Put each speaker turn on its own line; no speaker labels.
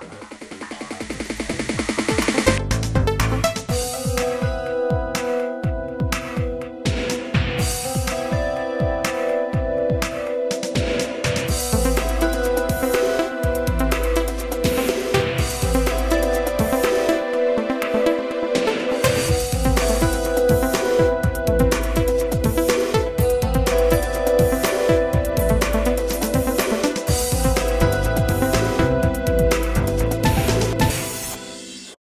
네.